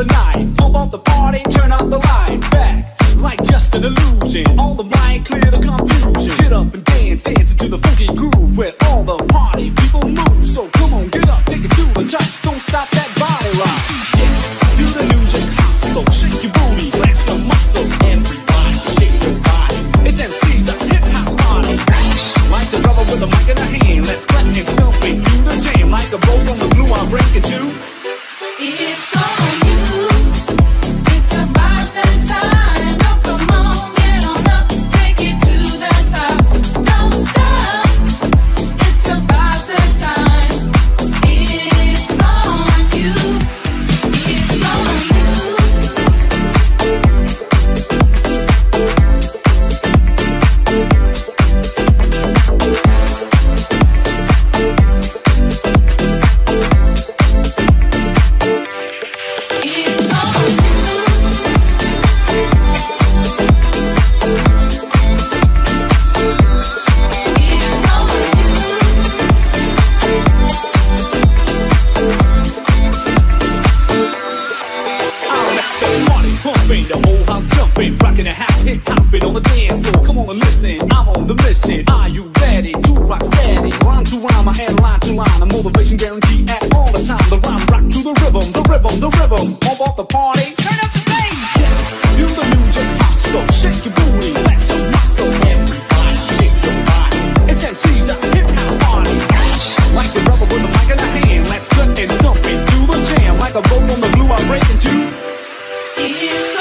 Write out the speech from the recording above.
the night. The party, turn up the light. Back, like just an illusion. On the mic, clear the confusion. Get up and dance, dance into the funky groove where all the party people move. So come on, get up, take it to the top. Don't stop that. The whole house jumping, rocking the house, hip hopping on the dance floor. Come on and listen, I'm on the mission. Are you ready to rock steady? Rhyme to rhyme, I add line to line. A motivation guarantee at all the time. The rhyme rock to the rhythm, the rhythm, the rhythm. all about the party, turn up the bass. Yes, do the new Jack Paso. Shake your booty, flex your muscle. Everybody, shake your body. It's MC's house, hip house party. Like the rubber with the mic in the hand. Let's cut and dump into the jam. Like a boat on the blue, I break into. It's